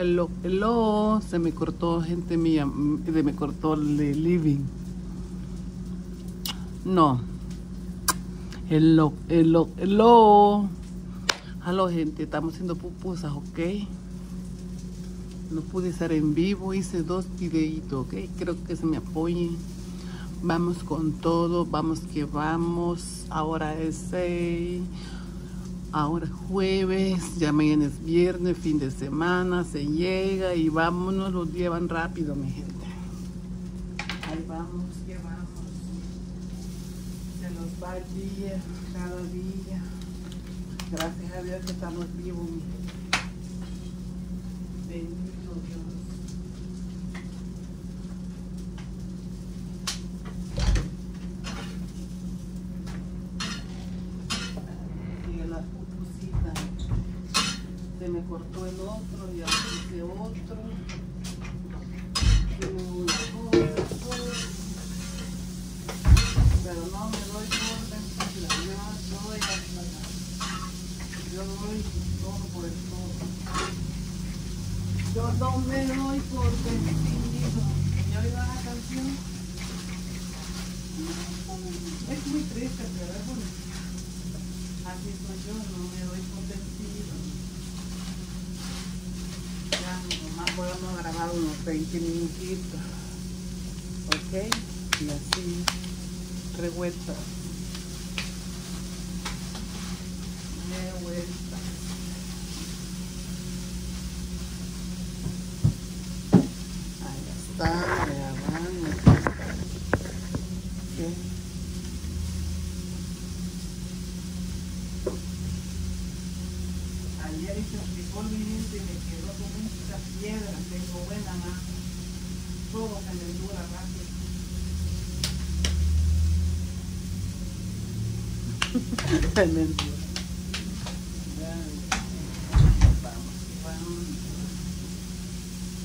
Hello, hello. Se me cortó, gente mía. Se me cortó el living. No. Hello, hello, hello. Hello, gente. Estamos haciendo pupusas, ¿ok? No pude estar en vivo. Hice dos videitos, ¿ok? Creo que se me apoyen. Vamos con todo. Vamos que vamos. Ahora es 6. Ahora jueves, ya mañana es viernes, fin de semana, se llega y vámonos, los llevan rápido, mi gente. Ahí vamos, que vamos. Se nos va el día, cada día. Gracias a Dios que estamos vivos, mi gente. Bendito Dios. Y la pupusita. Se me cortó el otro y ahora hice otro. Tiene una cosa, Pero no me doy por vencida. Yo doy hasta la- Yo doy todo por el todo. Yo no me doy por vencido. ¿Ya oiga la canción? Es muy triste, pero es bonito. Así soy yo, no me doy por vencido. Ya, nomás podemos grabar unos 20 minutitos. ¿Ok? Y así. Revuelta. Ahí está, ya van. ¿Qué? Ayer hice un frijol mi gente y me quedó con muchas piedras, tengo buena mano. Todo se me dura rápido me endura. Ya, Vamos que vamos.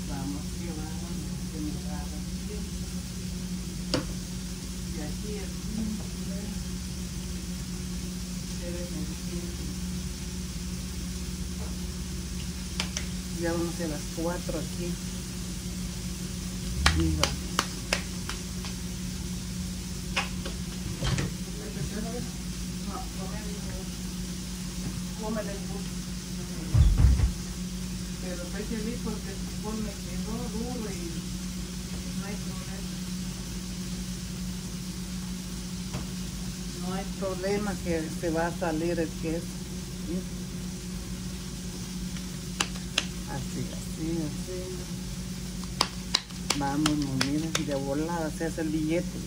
Vamos que vamos. Que me agarra bien. Y aquí es simple. Ustedes me entienden. Ya vamos a las 4 aquí. Y vamos. Pero estoy feliz porque el frijol me quedó duro y no hay problema. No hay problema que se va a salir el queso. ¿sí? Así, Vámonos, miren, de volada se hace el billete.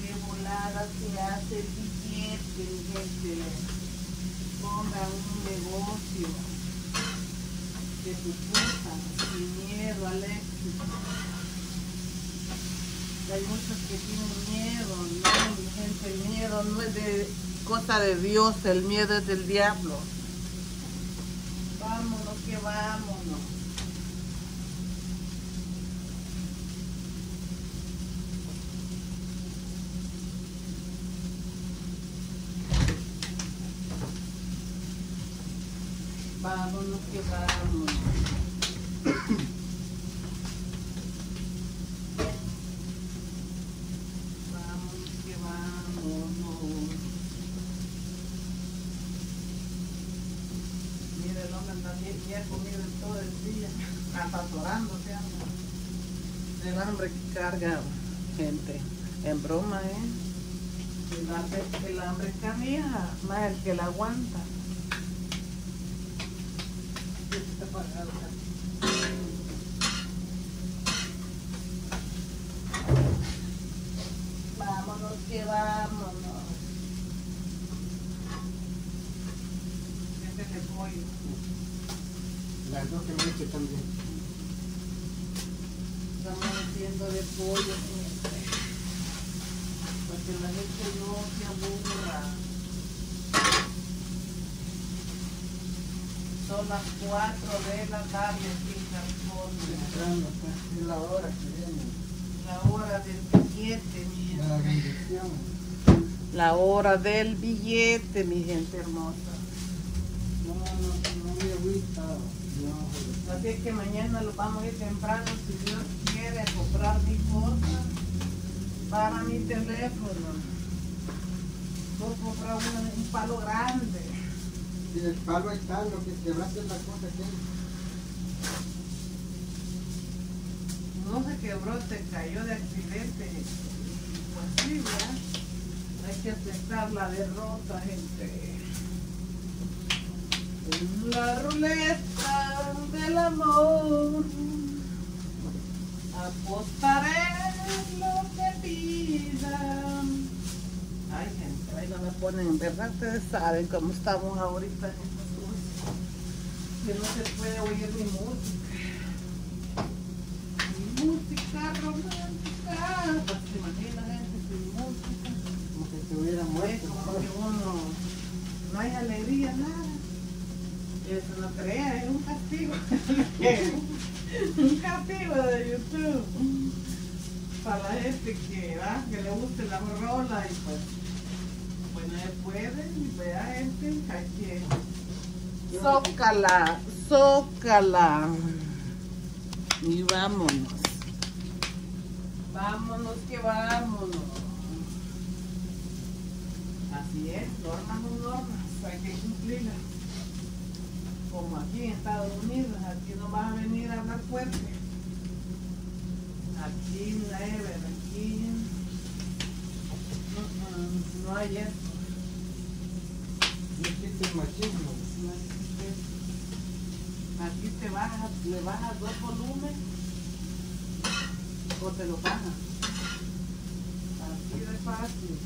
De volada se hace el billete, gente. Ponga un negocio de pupusas, sin miedo al éxito. Hay muchos que tienen miedo, no, gente, el miedo no es de cosa de Dios, el miedo es del diablo. Vámonos. Vámonos que vámonos. Hasta atorándose anda. El hambre que carga, gente, en broma, ¿eh? El hambre, el hambre carga, más el que la aguanta. Vámonos que vámonos. Este es el pollo. Las dos que me eché también. Haciendo de pollo siempre. Para que la gente no se aburra. Son las 4 de la tarde aquí en California. Es la hora que viene. La hora del billete, mi gente. la. La hora del billete, mi gente hermosa. No, no, no me agüita. No. Así es que mañana lo vamos a ir temprano, si Dios a comprar mi cosa para mi teléfono. Voy a comprar un palo grande. Y el palo ahí está, lo que quebraste es la cosa que No se quebró, se cayó de accidente. Pues sí, ¿verdad? Hay que aceptar la derrota, gente. En la ruleta del amor apostaré lo que pidan. Ay, gente, ahí no me ponen, ¿verdad? Ustedes saben cómo estamos ahorita. Que no se puede oír mi música. Mi música romántica. Pues se imagina, gente, sin música. como que se hubiera muerto. como que uno no hay alegría, nada. Eso no crea, es un castigo. un castigo de YouTube. Para la gente que, ¿verdad? que le guste la rola y pues, pues no se puede, y vea gente, hay que zócala, zócala. Y vámonos. Vámonos que vámonos. Así es, normas son normas, hay que cumplirlas. Como aquí en Estados Unidos, aquí no vas a venir a hablar fuerte. Aquí never, aquí mm, mm, no hay eso. No no existe eso. Aquí te bajas, le bajas dos volúmenes o te lo bajas. Así de fácil.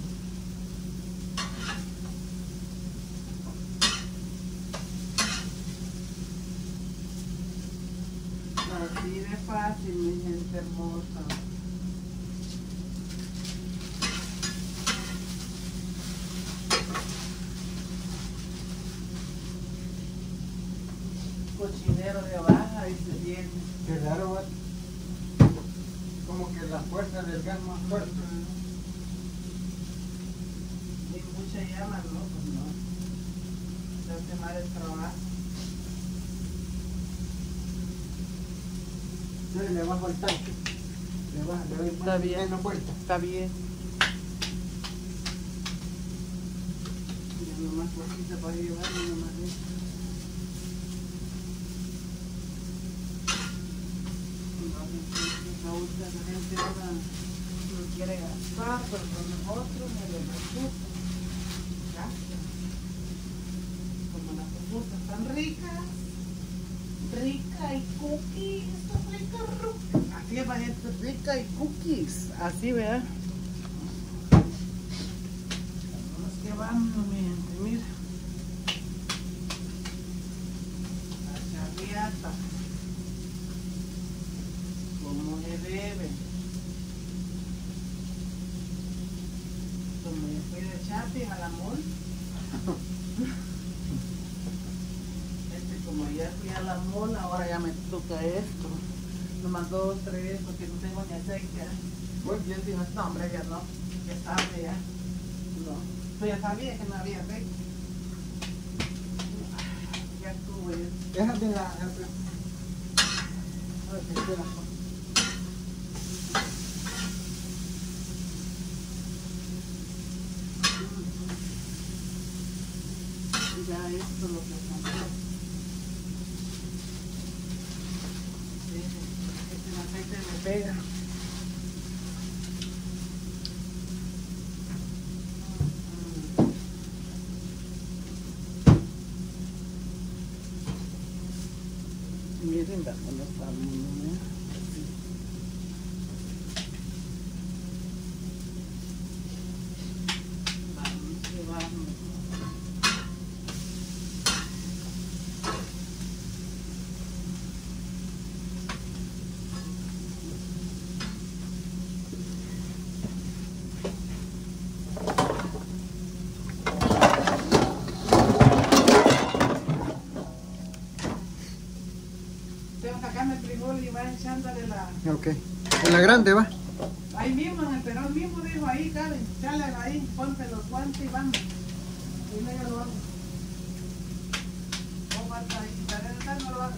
Así de fácil, mi gente hermosa. Cochinero de baja y se viene. Quedaron como que la fuerza del gas más fuerte. Y mucha llama, no, pues no. Se hace mal el trabajo. Yo le bajo el tanque. Le bajo, le doy Está bien. menos vuelta. Está bien. Ya nomás poquito para llevarlo, nomás esto. Ahorita la gente ahora no quiere gastar, pero con nosotros me lo resulta. Gastan. Como las pupusas están ricas, rica y cookies, rica, rica. Así es gente rica y cookies. Así, ¿verdad? Vamos que vamos, mi gente, mira. La charriata. Como se debe. Como yo fui de shopping a la mall. Este, a la mall, ahora ya me toca esto. Nomás dos, tres, porque no tengo ni aceite. Muy bien, Sí, no, no, hombre, ya no. Ya tarde ya. No. Tú ya sabía que no había aceite. Ya estuve. Déjame la. Ay, que espera. Ya esto lo que compré. Este aceite me pega. Miren, vámonos, vámonos. ¿eh? Vamos, que vamos. Tengo que sacarme el frijol y va echándole la... Ok. En la grande va. Ahí mismo, en el perón mismo, dijo ahí, Karen, chale ahí, ponte los guantes y vamos. Y lo hago. ¿Cómo falta ahí? ¿Para no lo hago?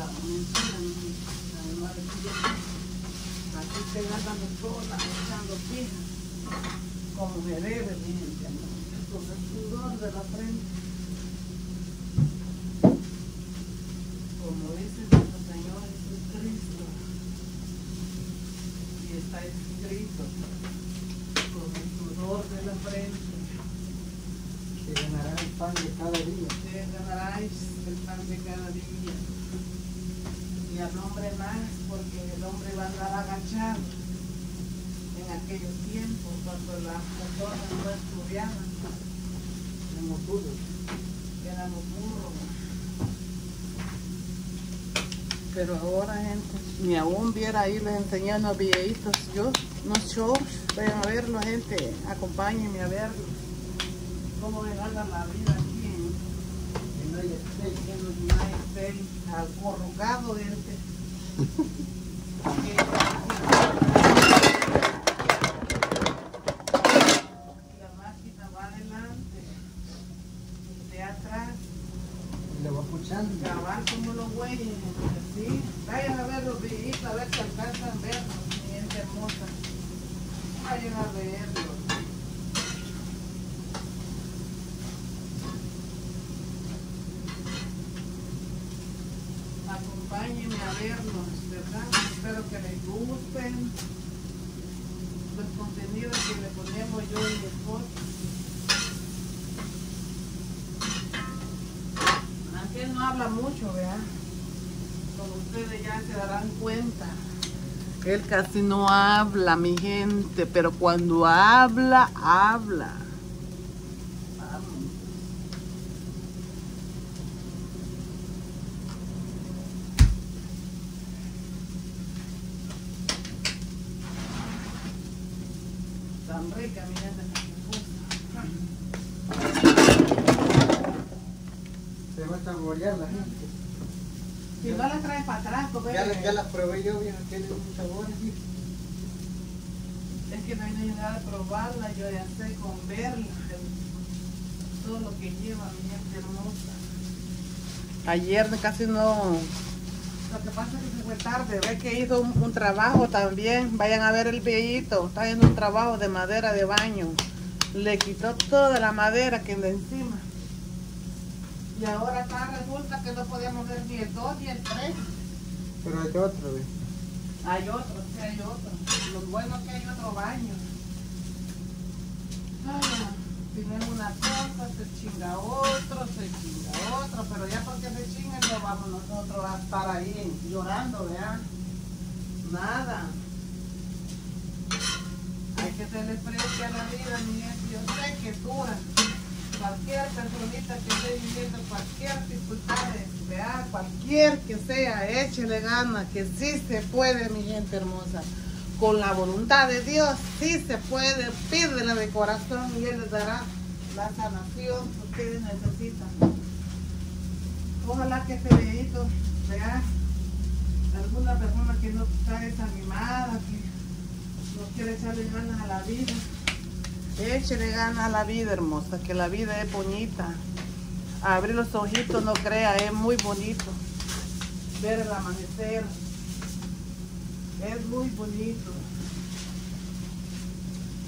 Aquí, mentira, mi gente. Además de que aquí pegándome sola, echando pija, como se debe, mi gente, ¿no? con el sudor de la frente. Como dice nuestro Señor Jesucristo, y está escrito, con el sudor de la frente. Que ganará el pan de cada día. Ustedes ganaráis el pan de cada día. Y al hombre más, porque el hombre va a andar agachado en aquellos tiempos, cuando las personas no estudiaban, Pero ahora, gente, ni aún viera ahí, les enseñé unos videitos, yo, unos shorts, vayan a verlo, gente, acompáñenme a verlo. Cómo me gana la vida aquí en no haya seis. en los United States, acorrugado gente. La máquina va adelante, de atrás, Y lo va escuchando. grabar como los güeyes, así. Vayan a ver los videitos, a ver si alcanzan a verlos, mi gente hermosa. Vayan a verlos. Acompáñenme a verlos, ¿verdad? Espero que les gusten los contenidos que le ponemos yo y mi esposa. Ángel no habla mucho, ¿verdad? Como ustedes ya se darán cuenta. Él casi no habla, mi gente, pero cuando habla, habla. Vamos. Tan rica. Se va a saborear la gente. Si no la traes para atrás, pues Ya, ve- la- ya las probé yo, viejo, tiene un sabor así. Es que no hay necesidad de probarla, yo ya sé con verla, todo lo que lleva mi gente hermosa. Ayer casi no. Lo que pasa es que se fue tarde, ve que hizo un, un trabajo también. Vayan a ver el viejito, está haciendo un trabajo de madera de baño. Le quitó toda la madera que de encima. Y ahora acá resulta que no podemos ver ni el 2 ni el 3. Pero hay otro, ve. Hay otro, sí hay otro. Lo bueno es que hay otro baño. Ah, tenemos una cosa, se chinga otro, se chinga otro, pero ya porque se chinga no vamos nosotros a estar ahí llorando, ¿verdad? Nada. Hay que tener precio a la vida, mi gente. Yo sé que dura. Cualquier personita que esté viviendo cualquier dificultad, vea, cualquier que sea, échele ganas, que sí se puede, mi gente hermosa. Con la voluntad de Dios, sí se puede. Pídele de corazón y Él les dará la sanación que ustedes necesitan. Ojalá que este videito vea alguna persona que no está desanimada, que no quiere echarle ganas a la vida. Échele ganas a la vida, hermosa, que la vida es bonita. Abrir los ojitos, no crea, es muy bonito. Ver el amanecer. Es muy bonito.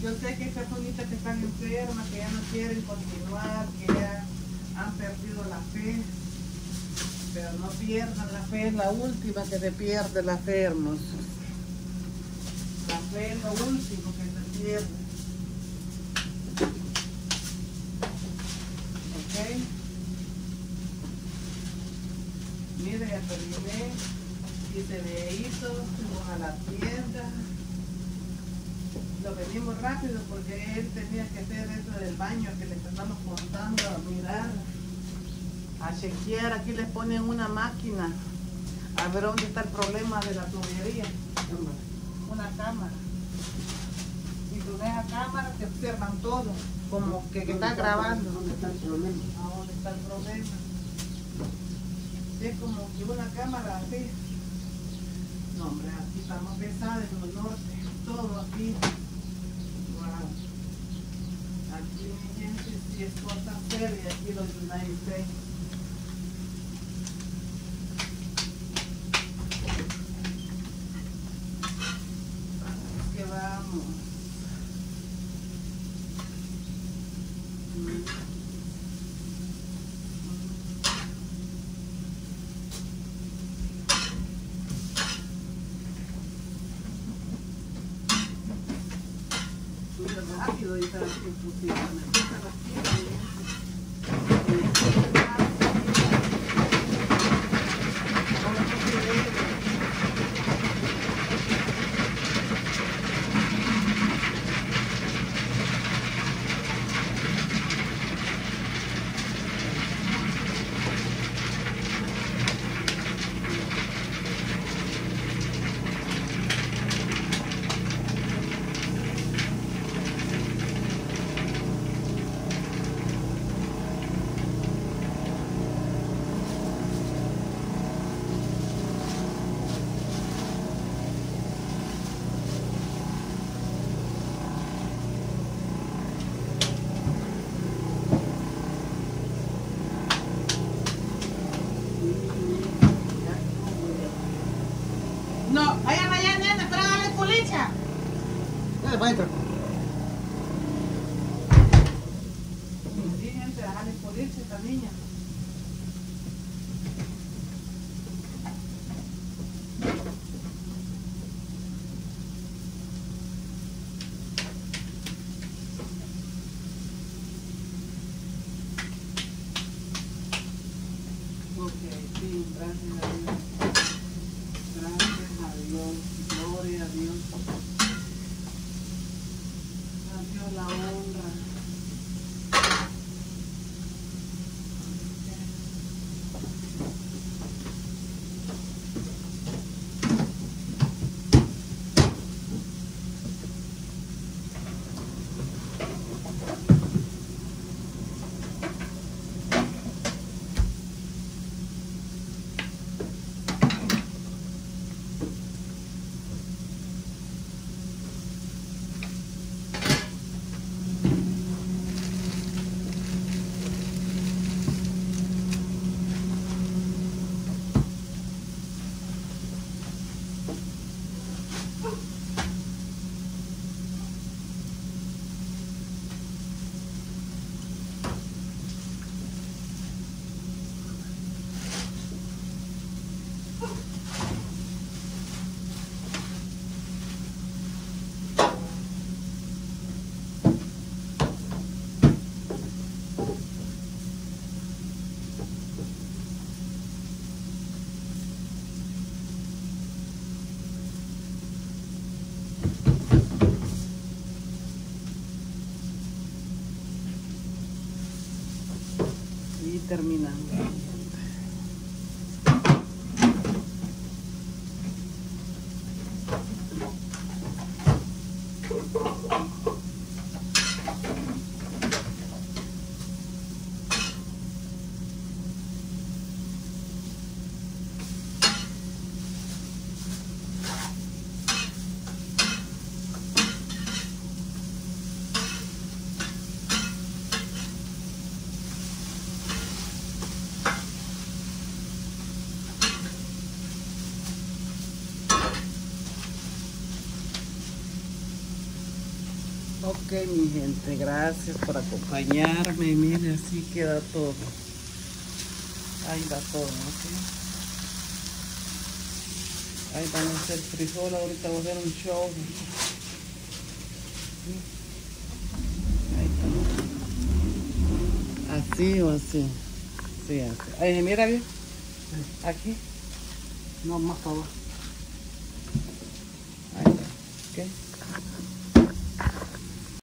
Yo sé que hay personitas que están enfermas, que ya no quieren continuar, que ya han perdido la fe. Pero no pierdan la fe, es la última que se pierde la fe, hermosos. La fe es lo último que se pierde. ¿Ok? Mire, ya terminé. Hice videíto, fuimos a la tienda. Lo venimos rápido porque él tenía que hacer eso del baño que le estamos contando a mirar. A chequear, aquí les ponen una máquina. A ver dónde está el problema de la tubería. Una cámara. Si tú ves a cámara, te observan todo. Como que, que está grabando. ¿Dónde está el problema? ¿A dónde está el problema? Es como que una cámara así. No, hombre, aquí estamos pesados, el dolor de todo aquí. Wow. Aquí mi gente sí es cosa seria, aquí los United States. Que vamos. Líquido y para que funcione. No, vayan allá, nena, espera darle culicha. Dale, para adentro. Esta niña. Ok, sí. Gracias a Dios. Gloria a Dios. A Dios la honra. Y terminamos. Ok, mi gente, gracias por acompañarme. Miren, así queda todo. Ahí va todo, ¿ok? Ahí van a hacer frijol, ahorita voy a hacer un show. Ahí está. ¿Así o así? Sí, así. Ahí, mira bien. Aquí. No, más para abajo.